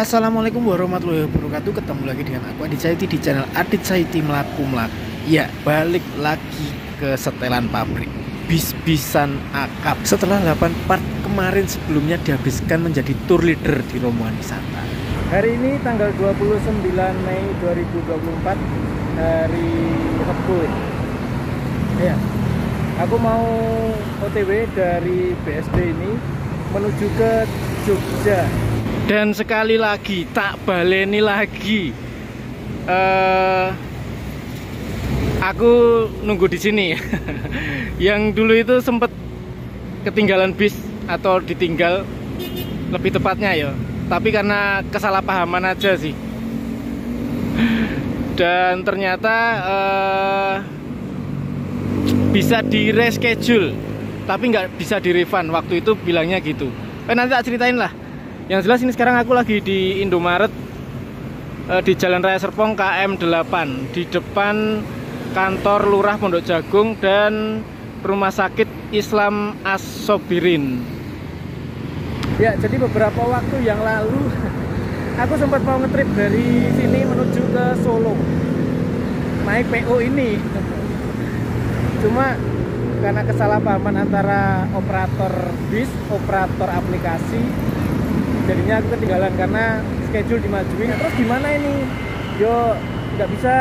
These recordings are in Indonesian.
Assalamualaikum warahmatullahi wabarakatuh. Ketemu lagi dengan aku Adit Saiti di channel Adit Saiti Melaku Melaku Ya balik lagi ke setelan pabrik. Bis-bisan akap. Setelah 8 part kemarin sebelumnya dihabiskan menjadi tour leader di rombongan wisata. Hari ini tanggal 29 Mei 2024 Hari Rabu Ya Aku mau OTW dari BSD ini menuju ke Jogja dan sekali lagi tak baleni lagi. Uh, aku nunggu di sini. Yang dulu itu sempat ketinggalan bis atau ditinggal lebih tepatnya ya. Tapi karena kesalahpahaman aja sih. Dan ternyata uh, bisa di reschedule. Tapi nggak bisa di refund. Waktu itu bilangnya gitu. Eh nanti tak ceritain lah yang jelas ini sekarang aku lagi di Indomaret eh, di Jalan Raya Serpong KM 8 di depan kantor Lurah Pondok Jagung dan Rumah Sakit Islam As-Sobirin. Ya, jadi beberapa waktu yang lalu aku sempat mau ngetrip dari sini menuju ke Solo. Naik PO ini. Cuma karena kesalahpahaman antara operator bis, operator aplikasi jadinya aku ketinggalan karena schedule dimajuin. Terus gimana ini? Yo nggak bisa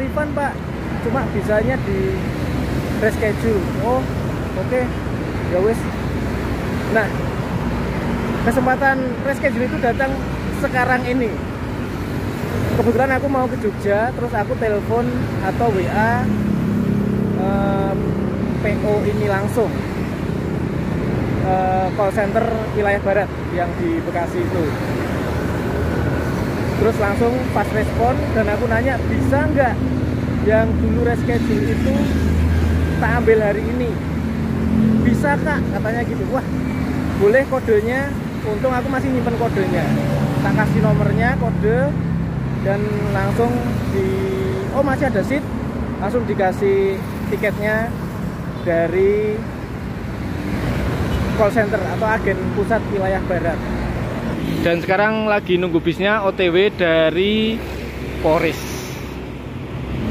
refund pak. Cuma bisanya di reschedule. Oh oke. Okay. ya wes nah kesempatan reschedule itu datang sekarang ini. Kebetulan aku mau ke Jogja terus aku telepon atau WA um, PO ini langsung uh, call center wilayah barat yang di Bekasi itu. Terus langsung pas respon dan aku nanya bisa nggak yang dulu reschedule itu tak ambil hari ini? Bisa kak katanya gitu. Wah boleh kodenya. Untung aku masih nyimpen kodenya. Tak kasih nomornya kode dan langsung di oh masih ada seat. Langsung dikasih tiketnya dari call center atau agen pusat wilayah barat. Dan sekarang lagi nunggu bisnya OTW dari Poris.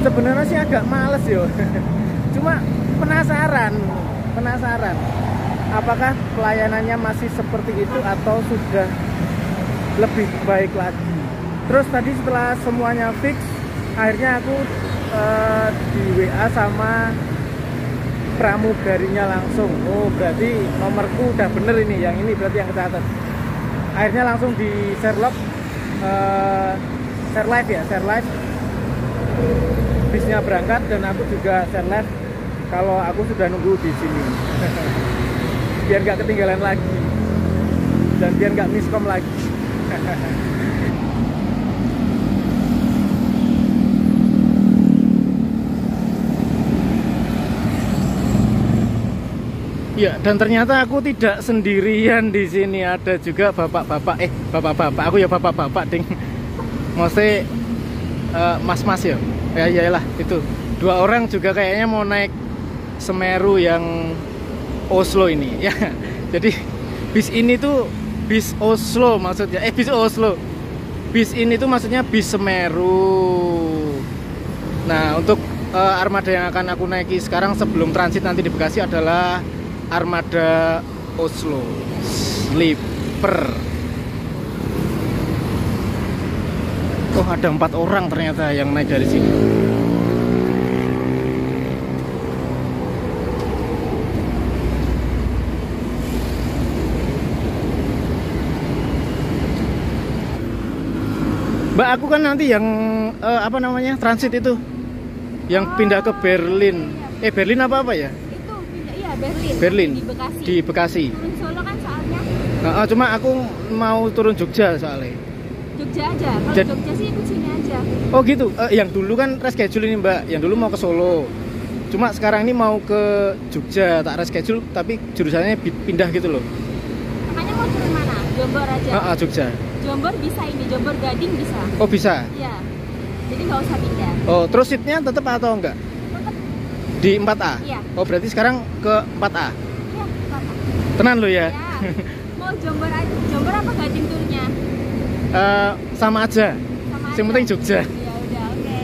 Sebenarnya sih agak males yo. Cuma penasaran penasaran. Apakah pelayanannya masih seperti itu atau sudah lebih baik lagi? Terus tadi setelah semuanya fix akhirnya aku uh, di WA sama pramugarinya langsung. Oh berarti nomorku udah bener ini yang ini berarti yang kecatat. Akhirnya langsung di share log uh, share live ya share live. Bisnya berangkat dan aku juga share live. Kalau aku sudah nunggu di sini. Biar nggak ketinggalan lagi. Dan biar nggak miskom lagi Ya, dan ternyata aku tidak sendirian di sini. Ada juga bapak-bapak, eh bapak-bapak. Aku ya bapak-bapak, ding. Maksudnya uh, mas-mas ya. Ya iyalah itu. Dua orang juga kayaknya mau naik Semeru yang Oslo ini. Ya, jadi bis ini tuh bis Oslo maksudnya. Eh bis Oslo. Bis ini tuh maksudnya bis Semeru. Nah, untuk uh, armada yang akan aku naiki sekarang sebelum transit nanti di Bekasi adalah armada Oslo sleeper. Oh ada empat orang ternyata yang naik dari sini. Mbak aku kan nanti yang uh, apa namanya transit itu. Yang pindah ke Berlin. Eh Berlin apa apa ya Berlin. Berlin. Di Bekasi. Di Bekasi. Solo kan soalnya. Nah, cuma aku mau turun Jogja soalnya. Jogja aja. Kalau Jad... Jogja sih ikut sini aja. Oh gitu. Uh, yang dulu kan reschedule ini Mbak. Yang dulu mau ke Solo. Cuma sekarang ini mau ke Jogja tak reschedule tapi jurusannya pindah gitu loh. Makanya mau turun mana? Jombor aja. Uh, uh, Jogja. Jombor bisa ini, Jombor Gading bisa. Oh bisa. Iya. Jadi nggak usah pindah. Oh terus seatnya tetap atau enggak? Di 4A? Iya. Oh, berarti sekarang ke 4A? Iya, 4A. Tenan lo ya? Iya. Mau Jombor aja. Jombor apa Gading turnya? Eh, sama aja. Sama Yang penting Jogja. Ya udah, oke.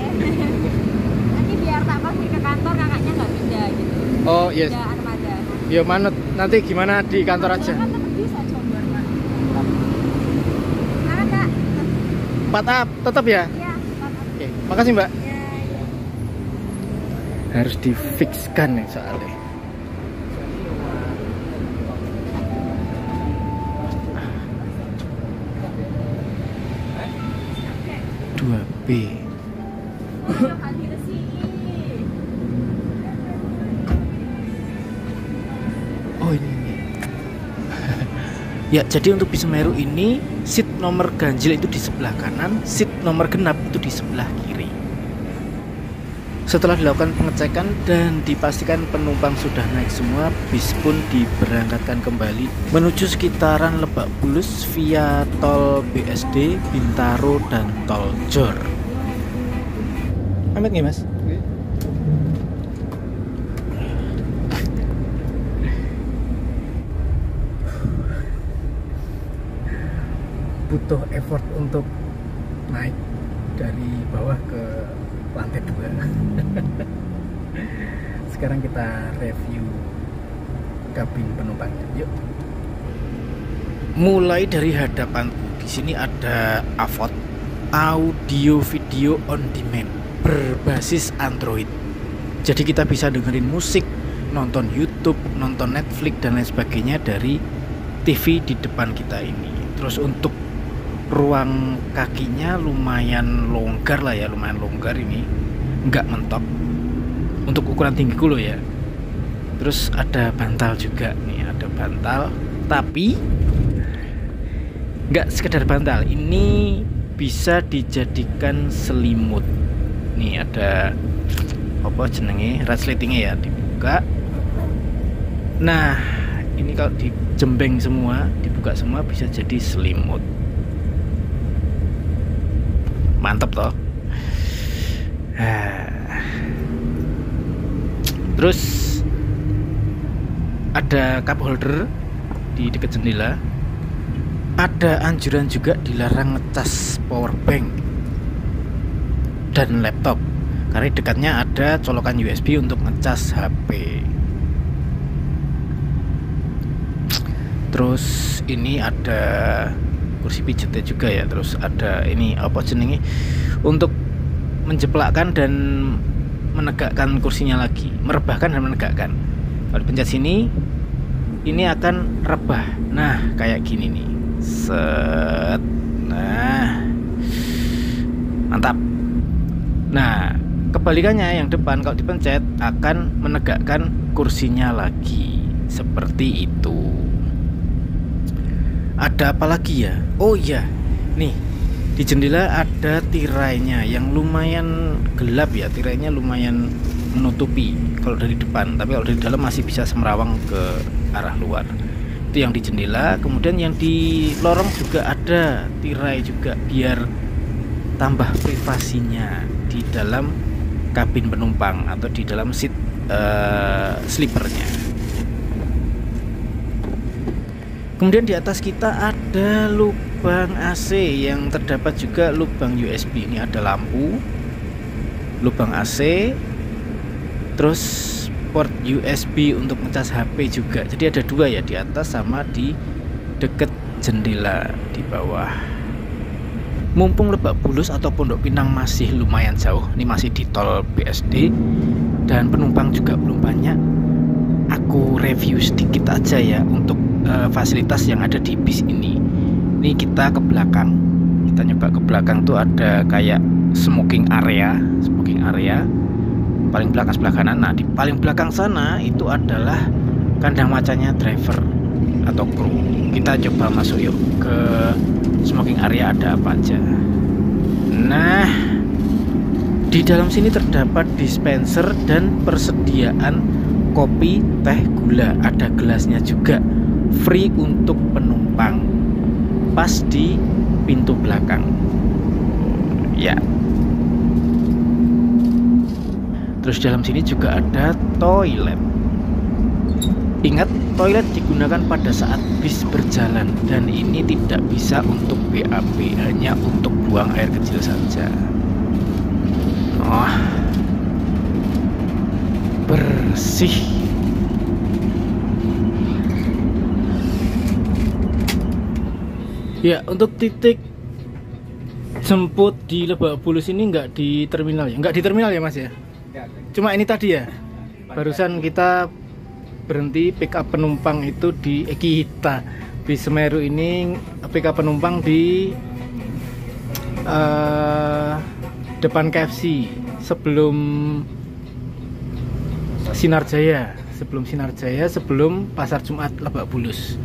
Nanti biar tak pasti ke kantor kakaknya nggak pindah gitu. Oh yes. Pindah armada. Ya manut. Nanti gimana di kantor aja. Kan tetap bisa Jombor, Pak. Silakan, Kak. 4 up tetap ya. Iya, Pak. Oke, makasih Mbak. Harus difikskan nih soalnya. Dua B. Oh ini. ini. ya jadi untuk bis Semeru ini seat nomor ganjil itu di sebelah kanan, seat nomor genap itu di sebelah kiri. Setelah dilakukan pengecekan dan dipastikan penumpang sudah naik semua, bis pun diberangkatkan kembali menuju sekitaran Lebak Bulus via tol BSD, Bintaro, dan tol Jor. Amit nih mas? butuh effort untuk naik dari bawah ke lantai dua. Sekarang kita review kabin penumpangnya. Yuk. Mulai dari hadapanku di sini ada AVOD audio video on demand berbasis Android. Jadi kita bisa dengerin musik, nonton YouTube, nonton Netflix dan lain sebagainya dari TV di depan kita ini. Terus untuk ruang kakinya lumayan longgar lah ya lumayan longgar ini. Nggak mentok. Untuk ukuran tinggiku loh ya. Terus ada bantal juga nih ada bantal. Tapi nggak sekedar bantal ini bisa dijadikan selimut. Nih ada apa jenenge? Resletingnya ya dibuka. Nah ini kalau dijembeng semua dibuka semua bisa jadi selimut mantap toh. Terus ada cup holder di dekat jendela. Ada anjuran juga dilarang ngecas power bank dan laptop. Karena dekatnya ada colokan USB untuk ngecas HP terus ini ada kursi pijatnya juga ya. Terus ada ini apa jenenge? Untuk menjeplakkan dan menegakkan kursinya lagi merebahkan dan menegakkan. Kalau dipencet sini ini akan rebah. Nah kayak gini nih. Set. Nah. Mantap. Nah kebalikannya yang depan kalau dipencet akan menegakkan kursinya lagi. Seperti itu ada apa lagi ya? Oh iya nih di jendela ada tirainya yang lumayan gelap ya tirainya lumayan menutupi kalau dari depan tapi kalau dari dalam masih bisa semerawang ke arah luar. Itu yang di jendela kemudian yang di lorong juga ada tirai juga biar tambah privasinya di dalam kabin penumpang atau di dalam seat uh, sleepernya Kemudian di atas kita ada lubang AC yang terdapat juga lubang USB. Ini ada lampu, lubang AC, terus port USB untuk ngecas HP juga. Jadi ada dua ya di atas sama di deket jendela di bawah. Mumpung Lebak Bulus atau Pondok Pinang masih lumayan jauh, ini masih di tol BSD dan penumpang juga belum banyak. Aku review sedikit aja ya untuk uh, fasilitas yang ada di bis ini. Ini kita ke belakang. Kita nyoba ke belakang tuh ada kayak smoking area, smoking area. Paling belakang sebelah kanan. Nah, di paling belakang sana itu adalah kandang macanya driver atau kru. Kita coba masuk yuk ke smoking area ada apa aja. Nah, di dalam sini terdapat dispenser dan persediaan kopi, teh, gula. Ada gelasnya juga free untuk penumpang pas di pintu belakang ya terus dalam sini juga ada toilet Ingat, toilet digunakan pada saat bis berjalan dan ini tidak bisa untuk BAB, hanya untuk buang air kecil saja. Oh, bersih. Ya, untuk titik jemput di Lebak Bulus ini nggak di terminal ya? Nggak di terminal ya mas ya? Cuma ini tadi ya? Barusan kita berhenti pick up penumpang itu di Ekihita bis Semeru ini pick up penumpang di uh, depan KFC sebelum Sinar Jaya sebelum Sinar Jaya sebelum Pasar Jumat Lebak Bulus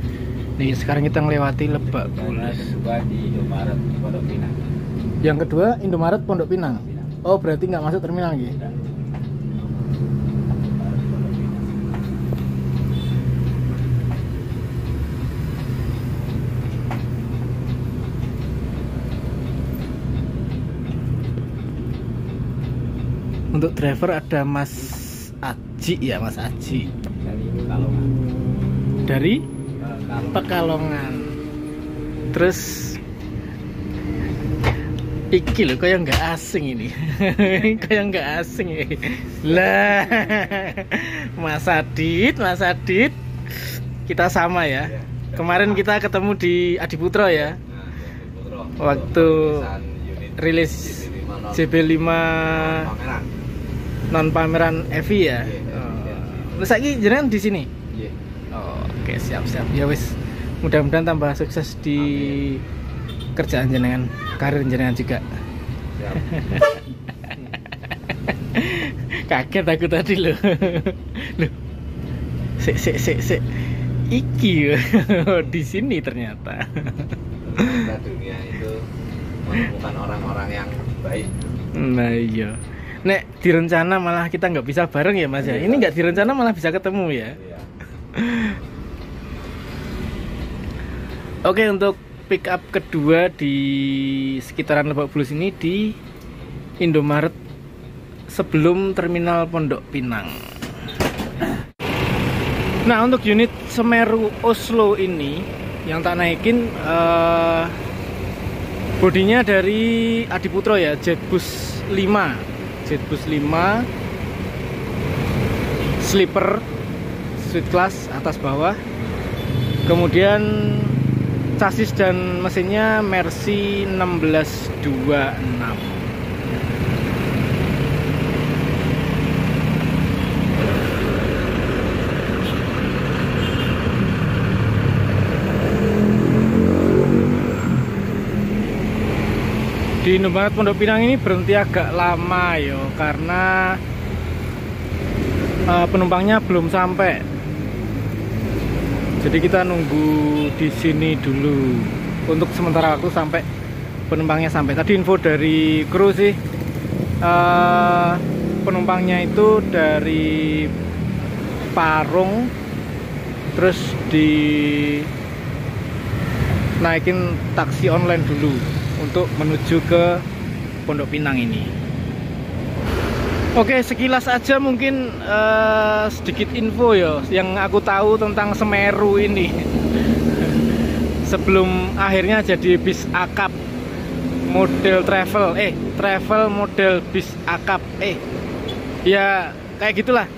nih sekarang kita melewati Lebak Bulus. Yang kedua Indomaret Pondok Pinang. Oh berarti nggak masuk terminal gitu untuk driver ada Mas Aji ya Mas Aji? Dari Pekalongan. Terus iki loh kayak nggak asing ini. Kayak nggak asing ya lah Mas Adit Mas Adit. Kita sama ya. Kemarin kita ketemu di Adiputro ya. Waktu rilis JB5 non pameran Evi ya. Oh. Lagi jenengan di sini. Oke, siap siap. Ya wis. Mudah-mudahan tambah sukses di Amin. kerjaan jenengan, karir jenengan juga. Kaget aku tadi loh. loh. Sik sik sik sik. Iki di sini ternyata. dunia itu menemukan orang-orang yang baik. Nah iya nek direncana malah kita nggak bisa bareng ya mas ya ini nggak direncana malah bisa ketemu ya Iya. oke untuk pick up kedua di sekitaran Lebak Bulus ini di Indomaret sebelum terminal Pondok Pinang. Nah untuk unit Semeru Oslo ini yang tak naikin uh, bodinya dari Adiputro ya Jetbus 5 Jetbus 5 sleeper suite class atas bawah. Kemudian chassis dan mesinnya Mercy 1626 di Indomaret Pondok Pinang ini berhenti agak lama yo karena uh, penumpangnya belum sampai. Jadi kita nunggu di sini dulu untuk sementara waktu sampai penumpangnya sampai. Tadi info dari kru sih uh, penumpangnya itu dari Parung terus di naikin taksi online dulu untuk menuju ke Pondok Pinang ini. Oke, sekilas aja mungkin uh, sedikit info ya yang aku tahu tentang Semeru ini. Sebelum akhirnya jadi bis akap model travel, eh travel model bis akap, eh ya kayak gitulah.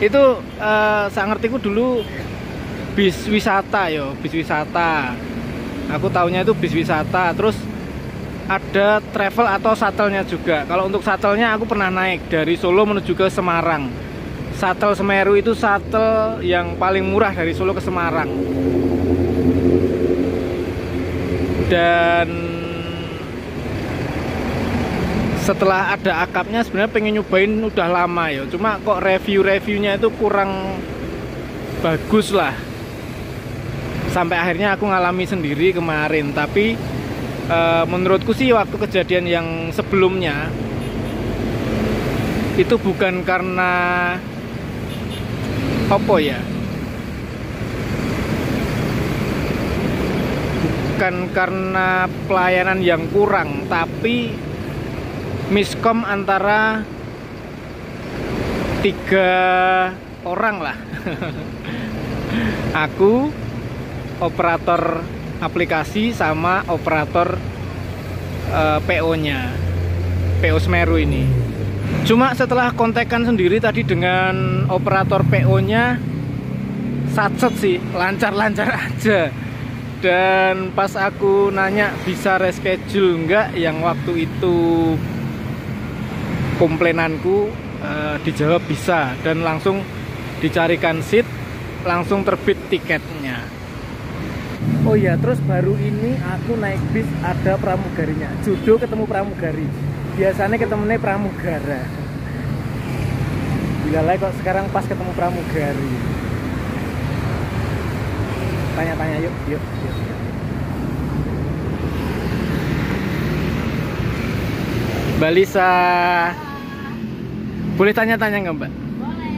Itu uh, saya ngertiku dulu bis wisata yo, bis wisata. Aku tahunya itu bis wisata, terus ada travel atau shuttle-nya juga. Kalau untuk shuttle-nya aku pernah naik dari Solo menuju ke Semarang. Shuttle Semeru itu shuttle yang paling murah dari Solo ke Semarang. Dan setelah ada akapnya sebenarnya pengen nyobain udah lama ya. Cuma kok review-reviewnya itu kurang bagus lah. Sampai akhirnya aku ngalami sendiri kemarin, tapi e, menurutku sih waktu kejadian yang sebelumnya itu bukan karena apa ya bukan karena pelayanan yang kurang tapi miskom antara tiga orang lah. Aku operator aplikasi sama operator eh, PO-nya. PO Semeru ini. Cuma setelah kontekan sendiri tadi dengan operator PO-nya satset sih, lancar-lancar aja. Dan pas aku nanya bisa reschedule enggak yang waktu itu komplainanku eh, dijawab bisa dan langsung dicarikan seat langsung terbit tiketnya oh iya terus baru ini aku naik bis ada pramugarinya judo ketemu pramugari biasanya ketemunya pramugara Gila lah kok sekarang pas ketemu pramugari tanya-tanya yuk yuk yuk, yuk. Mbak Lisa boleh tanya-tanya nggak Mbak? Boleh.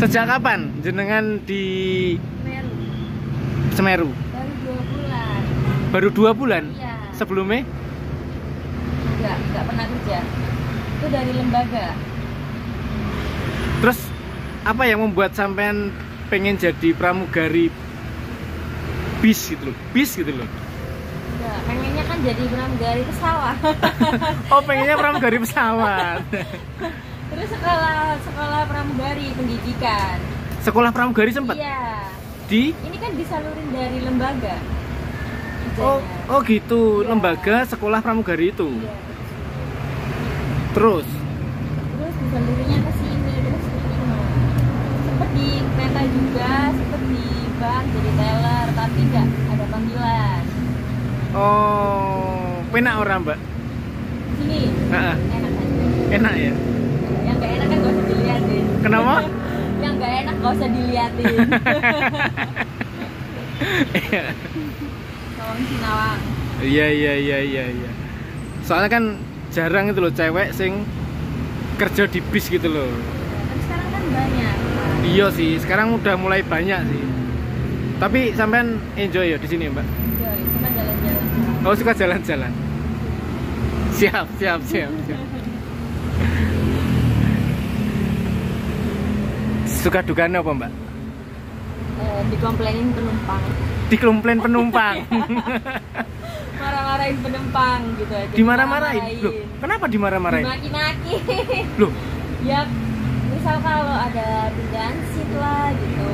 Sejak kapan jenengan di Meru. Semeru? Baru dua bulan. Baru dua bulan? Iya. Sebelumnya? Enggak, enggak pernah kerja. Itu dari lembaga. Terus apa yang membuat sampean pengen jadi pramugari bis gitu loh? Bis gitu loh. Enggak, pengennya kan jadi pramugari pesawat. Oh pengennya pramugari pesawat. Terus sekolah sekolah pramugari pendidikan. Sekolah pramugari sempat Iya. di Ini kan disalurin dari lembaga. Oh, oh gitu, Iya. lembaga sekolah pramugari itu. Iya. Terus, Terus disalurinnya ke sini terus ini. Sempet di kereta juga, sempet di bank jadi teller, tapi enggak ada panggilan. oh, penak orang mbak? Sini. Ah, ah, Enak enak ya? Yang gak enak kan gak usah diliatin. Kenapa? Yang gak enak gak usah diliatin. Kawan Sinawang. Iya iya iya iya iya. Soalnya kan jarang itu loh cewek sing kerja di bis gitu loh. Tapi sekarang kan banyak. Iya sih, sekarang udah mulai banyak sih. Tapi sampean enjoy ya di sini mbak? Iya, cuma jalan-jalan. Oh suka jalan-jalan. Siap siap siap. siap. Suka dukanya apa mbak? Eh, dikomplainin penumpang. Dikomplain penumpang. Marah-marahin penumpang gitu aja. Dimarah-marahin. Loh, kenapa dimarah-marahin? Dimaki-maki. Loh, ya, misal kalau ada pindahan seat lah gitu.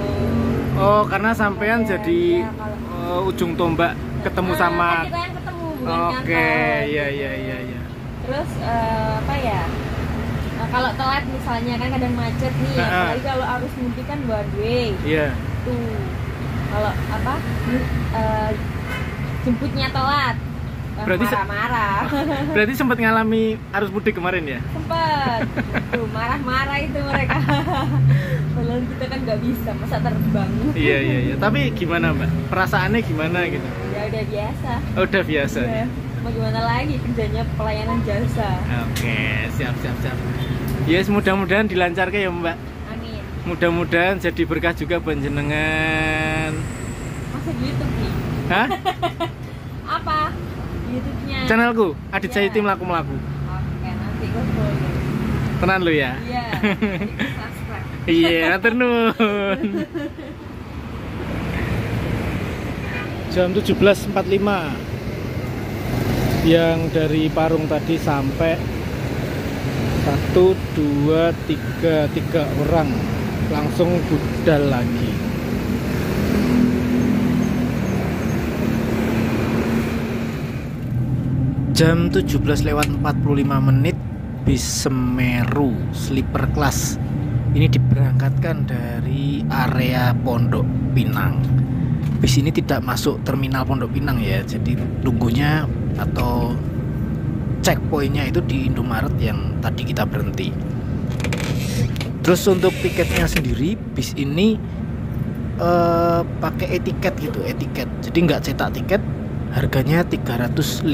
oh karena sampean Iya, jadi iya, kalau- eh, ujung tombak ketemu Ah, sama kan kita yang ketemu bukan Oke, kantor. iya iya iya iya. Terus eh, apa ya? Nah, kalau telat misalnya kan kadang macet nih, ah. apalagi kalau arus mudik kan one way. Iya. Tuh. Kalau apa? eh, jemputnya telat. Berarti se- marah-marah. Berarti sempat ngalami arus mudik kemarin ya? Sempet. Tuh, marah-marah itu mereka. Padahal kita kan nggak bisa, masa terbang. iya iya iya. Tapi gimana mbak? Perasaannya gimana gitu? Ya udah biasa. Oh, udah biasa. Ya. Mau gimana lagi kerjanya pelayanan jasa. Oke, siap siap siap. Yes, mudah-mudahan dilancarkan ya mbak. Amin. Mudah-mudahan jadi berkah juga buat jenengan. Masa YouTube nih? Hah? Apa? YouTube-nya. Channelku Adit Iya. Sayuti melaku melaku. Oke, nanti gue follow. Tenan lu ya. Iya. subscribe. Iya, atur nuwun. Jam 17.45 Yang dari Parung tadi sampai 1 2 3 3 orang langsung budal lagi. Jam 17 lewat 45 menit bis Semeru sleeper class ini diberangkatkan dari area Pondok Pinang. Bis ini tidak masuk terminal Pondok Pinang ya, jadi tunggunya atau checkpointnya itu di Indomaret yang tadi kita berhenti. Terus untuk tiketnya sendiri bis ini eh, pakai etiket gitu, etiket. Jadi nggak cetak tiket, harganya 350.000.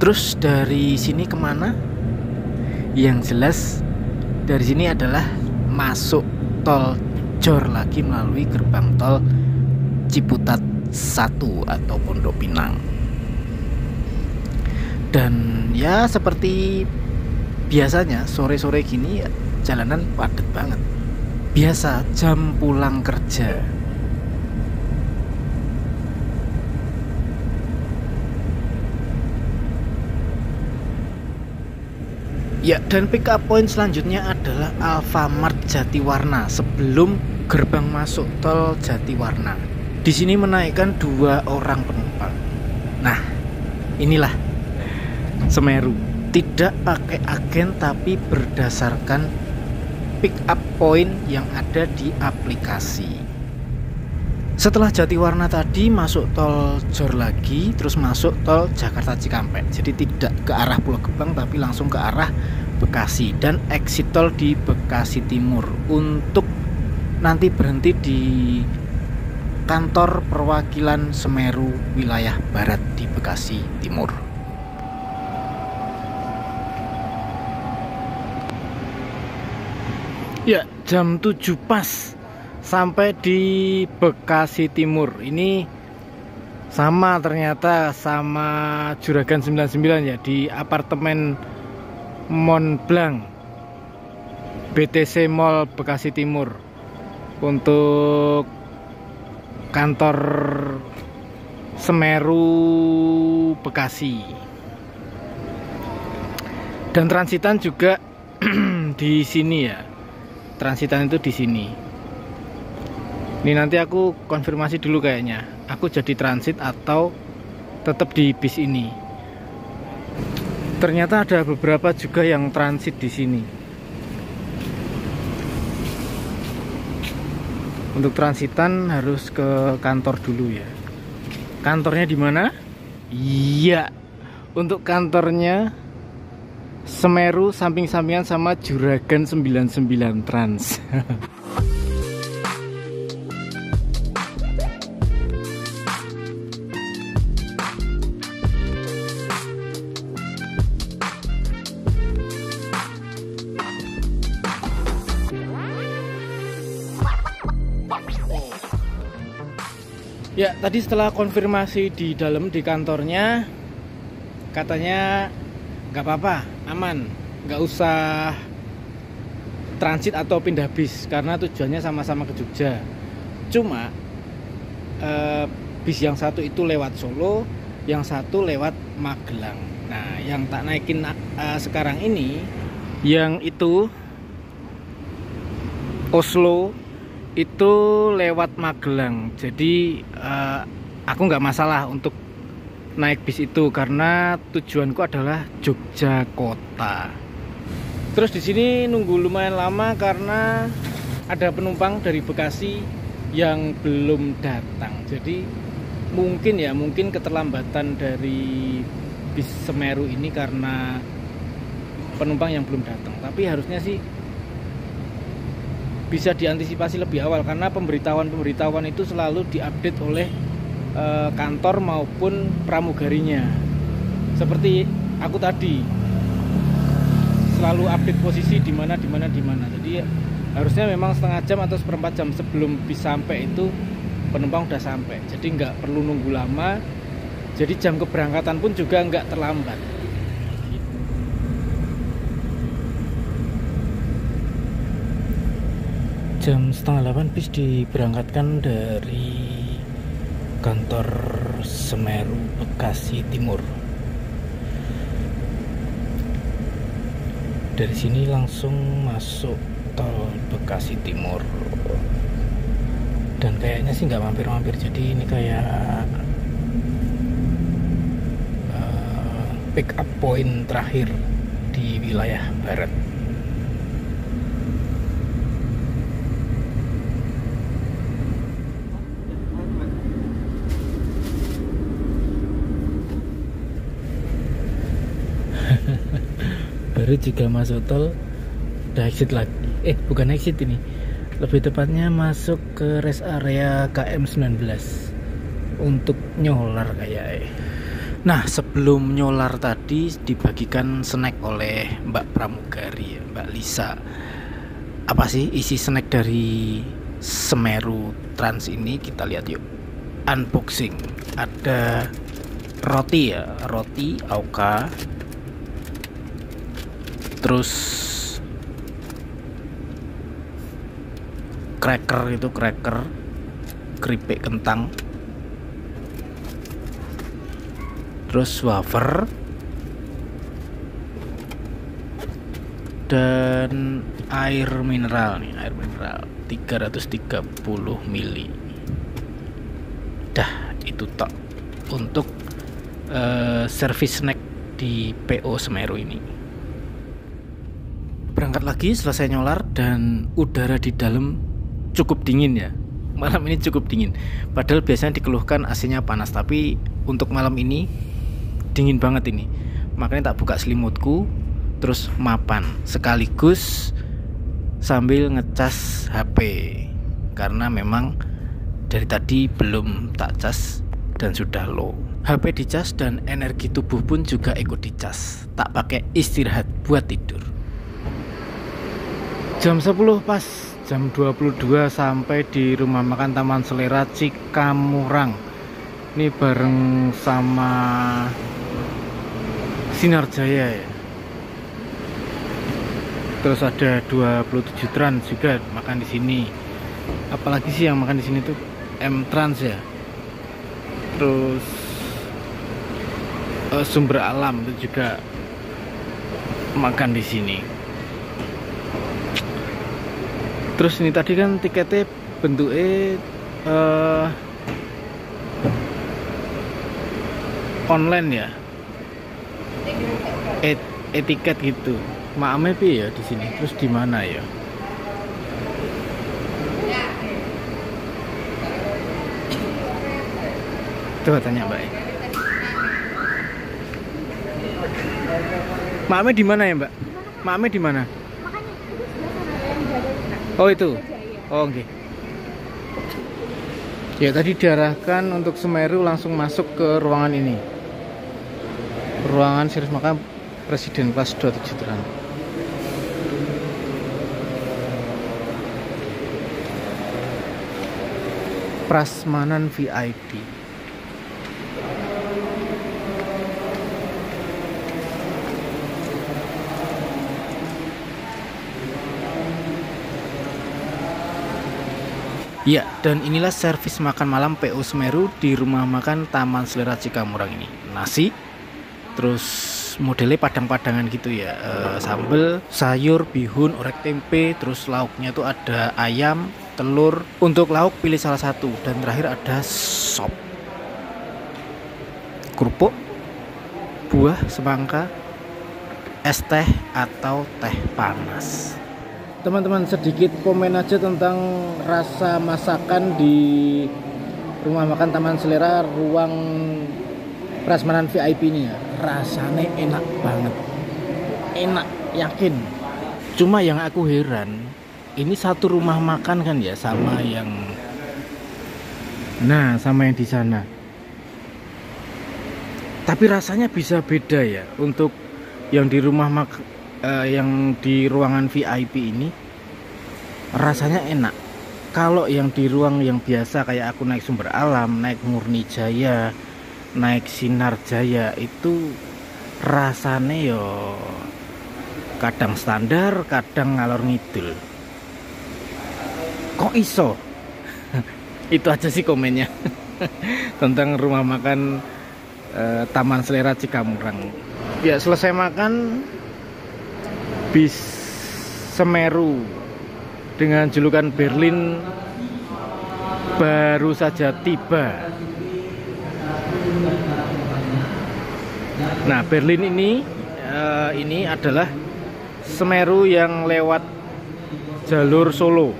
Terus dari sini ke mana? Yang jelas dari sini adalah masuk tol Jor lagi melalui gerbang tol Ciputat 1 atau Pondok Pinang. dan ya seperti biasanya sore-sore gini jalanan padat banget biasa jam pulang kerja Ya, dan pick up point selanjutnya adalah Alfamart Jatiwarna sebelum gerbang masuk tol Jatiwarna. Di sini menaikkan dua orang penumpang. Nah, inilah Semeru. Tidak pakai agen tapi berdasarkan pick up point yang ada di aplikasi. Setelah Jatiwarna tadi masuk tol Jor lagi, terus masuk tol Jakarta Cikampek. Jadi tidak ke arah Pulau Gebang tapi langsung ke arah Bekasi dan exit tol di Bekasi Timur untuk nanti berhenti di kantor perwakilan Semeru wilayah Barat di Bekasi Timur. Ya, jam 7 pas sampai di Bekasi Timur. Ini sama ternyata sama Juragan 99 ya di apartemen Mont Blanc BTC Mall Bekasi Timur untuk kantor Semeru Bekasi. Dan transitan juga di sini ya. Transitan itu di sini. Ini nanti aku konfirmasi dulu kayaknya. Aku jadi transit atau tetap di bis ini. Ternyata ada beberapa juga yang transit di sini untuk transitan harus ke kantor dulu ya. Kantornya di mana? Iya. Untuk kantornya Semeru samping-sampingan sama Juragan 99 Trans tadi setelah konfirmasi di dalam di kantornya katanya nggak apa-apa, aman, nggak usah transit atau pindah bis karena tujuannya sama-sama ke Jogja. Cuma eh, bis yang satu itu lewat Solo, yang satu lewat Magelang. Nah, yang tak naikin eh, sekarang ini, yang itu Oslo itu lewat Magelang. Jadi uh, aku nggak masalah untuk naik bis itu karena tujuanku adalah Jogja kota. Terus di sini nunggu lumayan lama karena ada penumpang dari Bekasi yang belum datang. Jadi mungkin ya mungkin keterlambatan dari bis Semeru ini karena penumpang yang belum datang. Tapi harusnya sih bisa diantisipasi lebih awal karena pemberitahuan-pemberitahuan itu selalu diupdate oleh e, kantor maupun pramugarinya. Seperti aku tadi selalu update posisi di mana di mana di mana. Jadi harusnya memang setengah jam atau seperempat jam sebelum bisa sampai itu penumpang udah sampai. Jadi nggak perlu nunggu lama. Jadi jam keberangkatan pun juga nggak terlambat. Jam setengah delapan bis diberangkatkan dari kantor Semeru Bekasi Timur. Dari sini langsung masuk tol Bekasi Timur. Dan kayaknya sih nggak mampir-mampir jadi ini kayak uh, pick up point terakhir di wilayah barat baru juga masuk tol udah exit lagi. Eh bukan exit ini. Lebih tepatnya masuk ke rest area KM19 untuk nyolar kayak eh. nah sebelum nyolar tadi dibagikan snack oleh Mbak Pramugari Mbak Lisa. Apa sih isi snack dari Semeru Trans ini? Kita lihat yuk. Unboxing. Ada roti ya roti auka terus cracker itu cracker keripik kentang terus wafer dan air mineral nih air mineral 330 mili. Dah itu tok. Untuk uh, service snack di PO Semeru ini berangkat lagi selesai nyolar dan udara di dalam cukup dingin ya. Malam ini cukup dingin. Padahal biasanya dikeluhkan AC-nya panas tapi untuk malam ini dingin banget ini. Makanya tak buka selimutku terus mapan. Sekaligus sambil ngecas HP karena memang dari tadi belum tak cas dan sudah low. HP dicas dan energi tubuh pun juga ikut dicas tak pakai istirahat buat tidur jam 10 pas jam 22 sampai di rumah makan Taman Selera Cikamurang. Ini bareng sama Sinar Jaya ya. Terus ada 27 trans juga makan di sini. Apalagi sih yang makan di sini tuh M Trans ya. Terus uh, sumber alam itu juga makan di sini terus ini tadi kan tiketnya bentuknya uh, online ya? E etiket gitu. Maame pi ya di sini? Terus di mana ya? Coba tanya mbak maame di mana ya mbak? Maame di mana Oh itu. Oh oke. Okay. Ya tadi diarahkan untuk Semeru langsung masuk ke ruangan ini. Ruangan serius makam Presiden kelas 27 terang. Prasmanan VIP. Ya, dan inilah servis makan malam PO Semeru di rumah makan Taman Selera Cikamurang ini. Nasi, terus modelnya padang-padangan gitu ya. E, sambel, sayur, bihun, orek tempe, terus lauknya tuh ada ayam, telur. Untuk lauk pilih salah satu dan terakhir ada sop. Kerupuk, buah, semangka, es teh atau teh panas teman-teman sedikit komen aja tentang rasa masakan di rumah makan Taman Selera ruang prasmanan VIP ini ya. Rasanya enak banget. Enak yakin? Cuma yang aku heran ini satu rumah makan kan ya sama yang nah sama yang di sana. Tapi rasanya bisa beda ya untuk yang di rumah makan uh, yang di ruangan VIP ini rasanya enak. Kalau yang di ruang yang biasa kayak aku naik sumber alam naik murni jaya naik sinar jaya itu rasanya yo kadang standar kadang ngalor ngidul. Kok iso? Itu aja sih komennya. Tentang rumah makan uh, Taman Selera Cikamurang. Ya selesai makan bis Semeru dengan julukan Berlin baru saja tiba. Nah, Berlin ini uh, ini adalah Semeru yang lewat jalur Solo.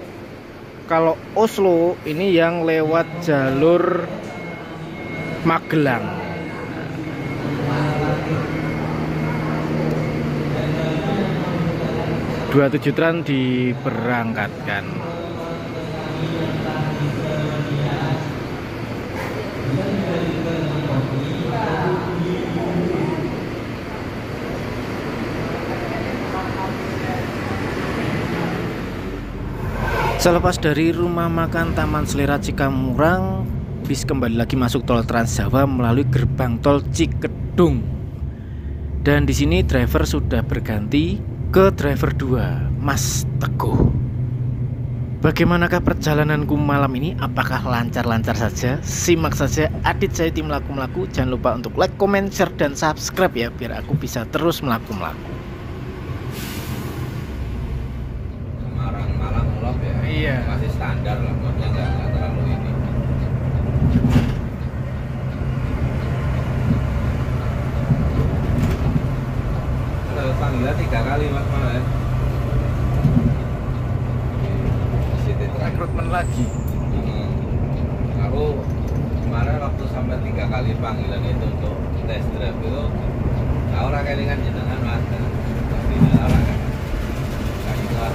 Kalau Oslo ini yang lewat jalur Magelang. 27 tran diberangkatkan Selepas dari rumah makan Taman Selera Cikamurang bis kembali lagi masuk tol Trans Jawa melalui gerbang tol Cikedung. Dan di sini driver sudah berganti ke driver 2, Mas Teguh. Bagaimanakah perjalananku malam ini? Apakah lancar-lancar saja? Simak saja Adit saya tim Melaku-Melaku Jangan lupa untuk like, comment, share, dan subscribe ya Biar aku bisa terus melaku-melaku Semarang Malang Ulop ya Iya. masih standar lah maksudnya nggak nggak terlalu ini Ada panggilan tiga kali mas malah ya Di City Track Rekrutmen lagi Hmm. Aku kemarin waktu sampai tiga kali panggilan itu untuk test drive itu aku ora kelingan jenengan mas pasti ora kan Kayak gitu lah.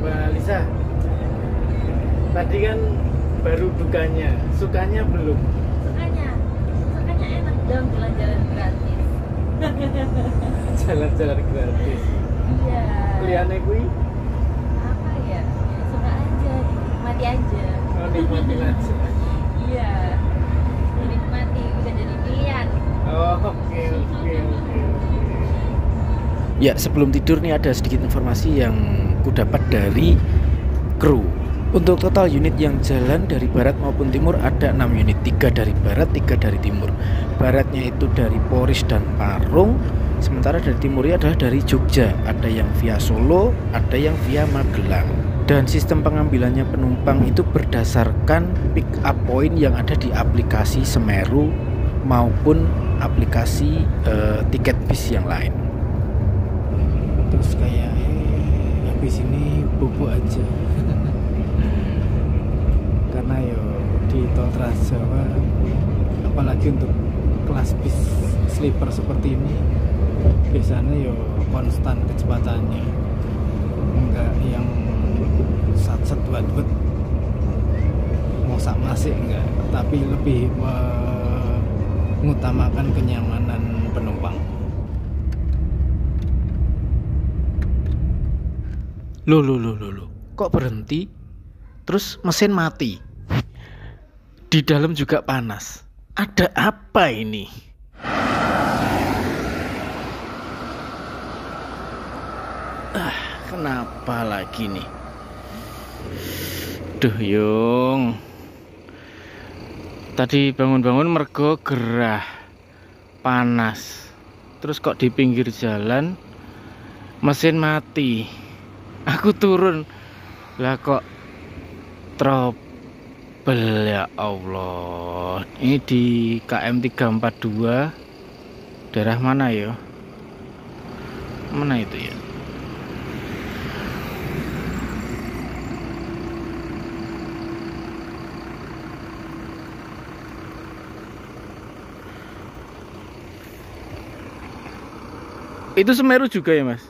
Mbak Lisa Tadi kan baru dukanya Sukanya belum Sukanya, sukanya enak dong jalan-jalan gratis. Jalan-jalan gratis Iya. Liane kui Apa ya? Suka aja, nikmati aja. Oh nikmatin aja Iya. Dinikmati, udah jadi pilihan. Oh oke oke oke Ya sebelum tidur nih ada sedikit informasi yang ku dapat dari kru untuk total unit yang jalan dari barat maupun timur ada 6 unit. 3 dari barat 3 dari timur. Baratnya itu dari Poris dan Parung. Sementara dari timurnya adalah dari Jogja. Ada yang via Solo ada yang via Magelang. Dan sistem pengambilannya penumpang itu berdasarkan pick up point yang ada di aplikasi Semeru maupun aplikasi eh, tiket bis yang lain. Terus kayak eh, habis ini bubuk aja karena yo di tol Trans Jawa apalagi untuk kelas bis sleeper seperti ini biasanya yo konstan kecepatannya enggak yang sat sat buat buat mosak masih enggak tapi lebih mengutamakan kenyamanan penumpang loh, loh, loh, loh. Kok berhenti? Terus mesin mati. Di dalam juga panas. Ada apa ini? Ah, kenapa lagi nih? Duh, Yung. Tadi bangun-bangun mergo gerah. Panas. Terus kok di pinggir jalan mesin mati aku turun lah kok trouble ya Allah. Ini di KM 342 daerah mana ya? Mana itu ya? Itu Semeru juga ya mas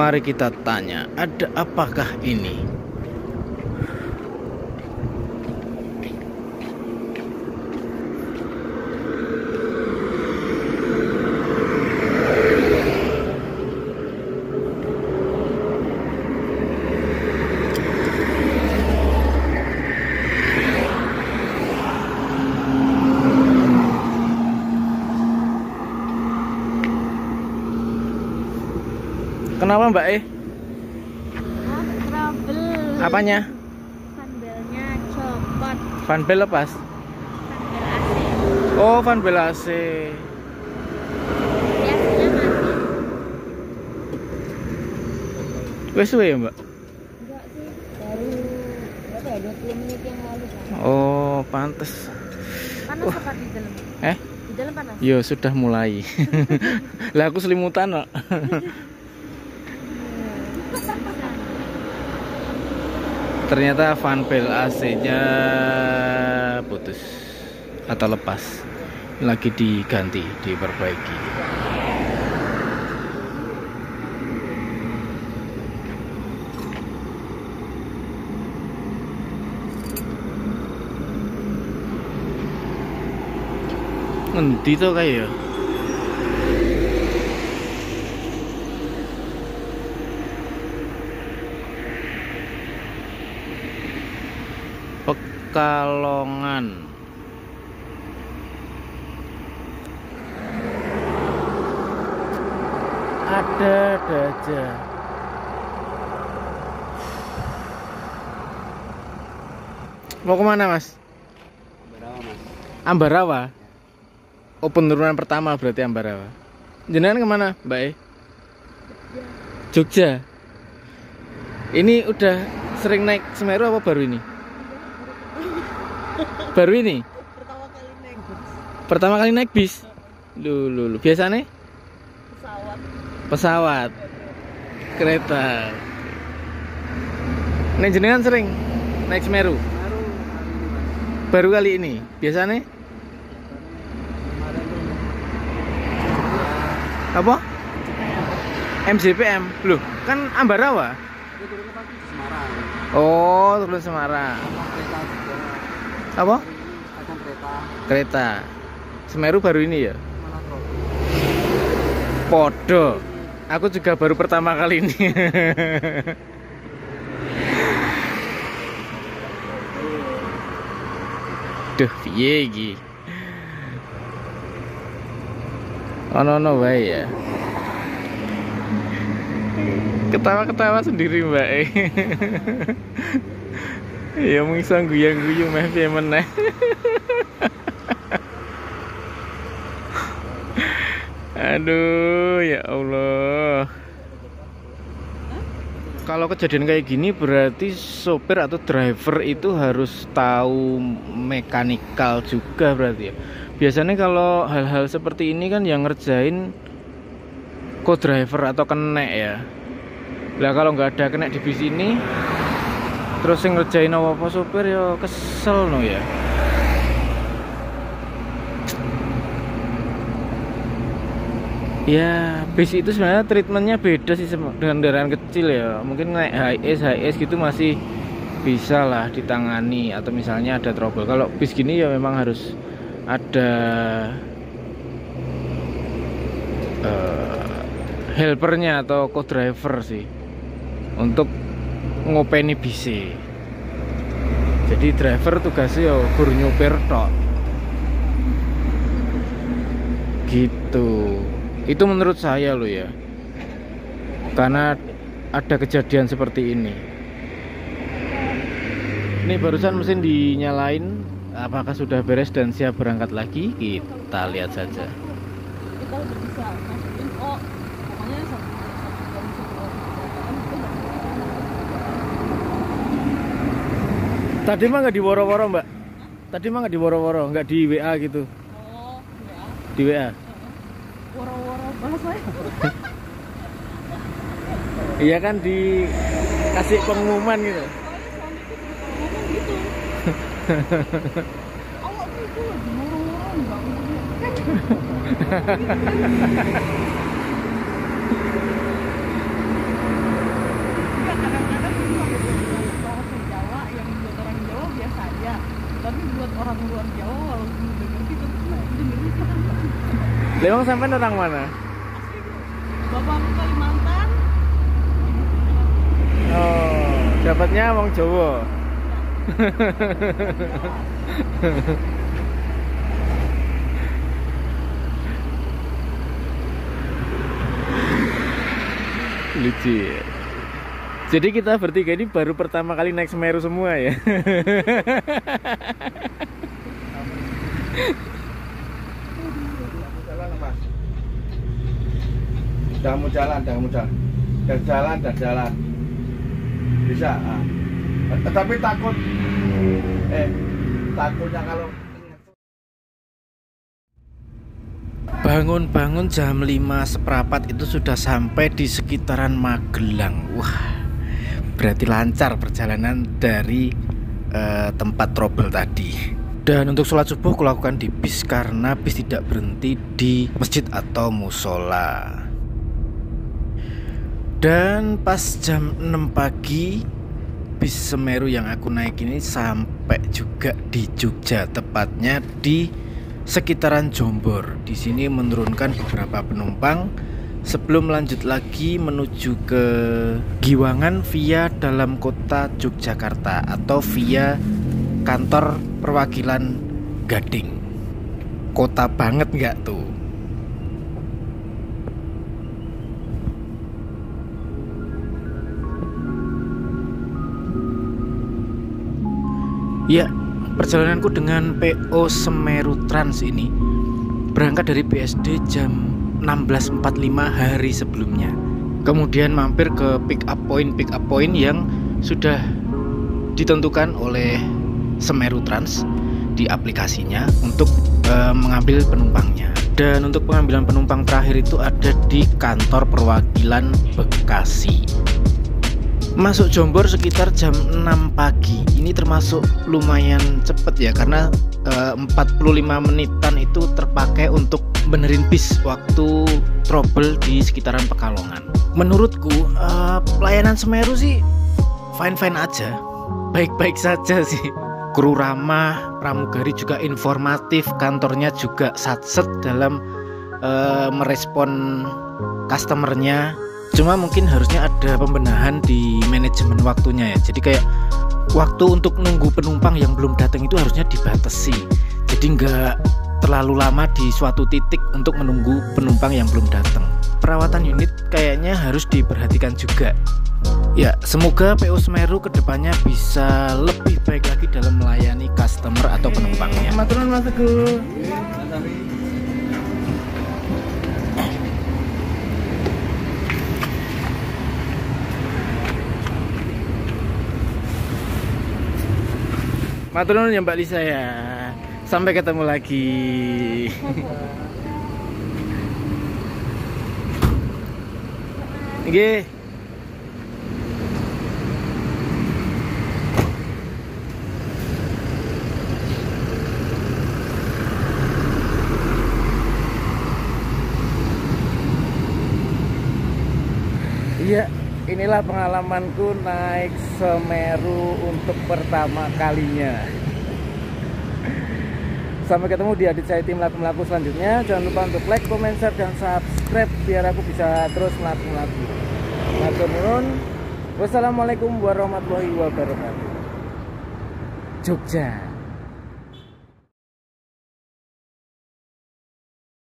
Mari kita tanya, ada apakah ini? Kenapa Mbak Eh? Ah, trouble. Apanya? Sandalnya copot. Van bel lepas? Sandal AC. Oh, van bel AC. Biasanya mati. Wes suwe ya, Mbak? Enggak sih, baru berapa ya? 20 menit yang lalu kan. Oh, pantes. Panas Wah. apa di dalam? Eh, Di dalam panas. Yo sudah mulai. lah aku selimutan kok. Ternyata fanbel AC-nya putus atau lepas. Lagi diganti, diperbaiki. Ngendi to kae ya? Pekalongan. Ada aja. Mau ke mana mas? Berapa mas? Ambarawa. Oh penurunan pertama berarti Ambarawa. Jenengan ke mana, Mbak E? Jogja. Ini udah sering naik Semeru apa baru ini? Baru ini? Pertama kali naik Pertama kali naik bis? Lu, lu, lu. Biasanya pesawat. pesawat, kereta. Nek jenengan sering naik Semeru? Baru kali ini mas. ini. Biasanya apa? MJPM. Loh, kan Ambarawa. Semarang. Oh, turun Semarang. Apa? Ada kereta Kereta. Semeru baru ini ya? Podo. Aku juga baru pertama kali ini. Duh, piye iki? Ono-ono wae ya. Ketawa-ketawa sendiri, Mbak. Ya mung iso guyu-guyu meh piye meneh. Aduh, ya Allah. Kalau kejadian kayak gini berarti sopir atau driver itu harus tahu mekanikal juga berarti ya. Biasanya kalau hal-hal seperti ini kan yang ngerjain co-driver atau kenek ya. Lah kalau nggak ada kenek di bis ini terus yang ngerjain apa-apa sopir ya kesel no ya. Ya, bis itu sebenarnya treatmentnya beda sih dengan kendaraan kecil ya. Mungkin naik HS, HS gitu masih bisa lah ditangani atau misalnya ada trouble. Kalau bis gini ya memang harus ada eh, helpernya atau co-driver sih untuk ngopeni bis Jadi driver tugasnya ya guru nyupir tok. Gitu. Itu menurut saya loh ya. Karena ada kejadian seperti ini. Ini barusan mesin dinyalain. Apakah sudah beres dan siap berangkat lagi? Kita lihat saja. Kita udah bisa masukin oh pokoknya satu satu jam sebelum keberangkatan itu udah Tadi mah nggak di woro-woro mbak. Tadi mah nggak di woro-woro, nggak di WA gitu. oh ya Di WA. woro-woro bahasanya Iya kan dikasih pengumuman gitu. gitu awak tuh itu woro-woro Enggak, kadang-kadang itu ada beberapa bahasa Jawa yang buat orang Jawa biasa aja tapi buat orang luar Jawa walaupun udah ngerti tapi kan Lewang sampai orang mana? Bapakku Kalimantan Oh, dapatnya wong Jawa. Lucu ya. Jadi kita bertiga ini baru pertama kali naik Semeru semua ya. Udah mau jalan udah mau jalan. Dan jalan dan jalan. Bisa ah. Eh, tapi takut eh takutnya kalau bangun-bangun jam 5 seperempat itu sudah sampai di sekitaran Magelang. Wah berarti lancar perjalanan dari uh, tempat trouble tadi dan untuk sholat subuh kulakukan di bis karena bis tidak berhenti di masjid atau musola dan pas jam 6 pagi bis Semeru yang aku naik ini sampai juga di Jogja tepatnya di sekitaran Jombor. Di sini menurunkan beberapa penumpang sebelum lanjut lagi menuju ke Giwangan via dalam kota Yogyakarta atau via kantor perwakilan Gading. Kota banget nggak tuh? Ya, perjalananku dengan PO Semeru Trans ini berangkat dari BSD jam 16.45 hari sebelumnya. Kemudian mampir ke pick up point pick up point yang sudah ditentukan oleh Semeru Trans di aplikasinya untuk e, mengambil penumpangnya. Dan untuk pengambilan penumpang terakhir itu ada di kantor perwakilan Bekasi. Masuk Jombor sekitar jam 6 pagi. Ini termasuk lumayan cepet ya karena e, 45 menitan itu terpakai untuk benerin bis waktu trouble di sekitaran Pekalongan. Menurutku e, pelayanan Semeru sih fine fine aja. Baik-baik saja sih kru ramah pramugari juga informatif kantornya juga satset dalam e, merespon customernya. Cuma mungkin harusnya ada pembenahan di manajemen waktunya ya. Jadi kayak waktu untuk nunggu penumpang yang belum datang itu harusnya dibatasi. Jadi nggak terlalu lama di suatu titik untuk menunggu penumpang yang belum datang. Perawatan unit kayaknya harus diperhatikan juga ya semoga PO Semeru ke depannya bisa lebih baik lagi dalam melayani customer atau penumpangnya Maturan Mas Teguh Matur nuwun ya Mbak Lisa ya. Sampai ketemu lagi. Nggih. Iya, inilah pengalamanku naik Semeru untuk pertama kalinya. Sampai ketemu di Adit Saya Tim Laku-Melaku selanjutnya. Jangan lupa untuk like, comment, share, dan subscribe biar aku bisa terus melaku-melaku Matur Wassalamualaikum warahmatullahi wabarakatuh. Jogja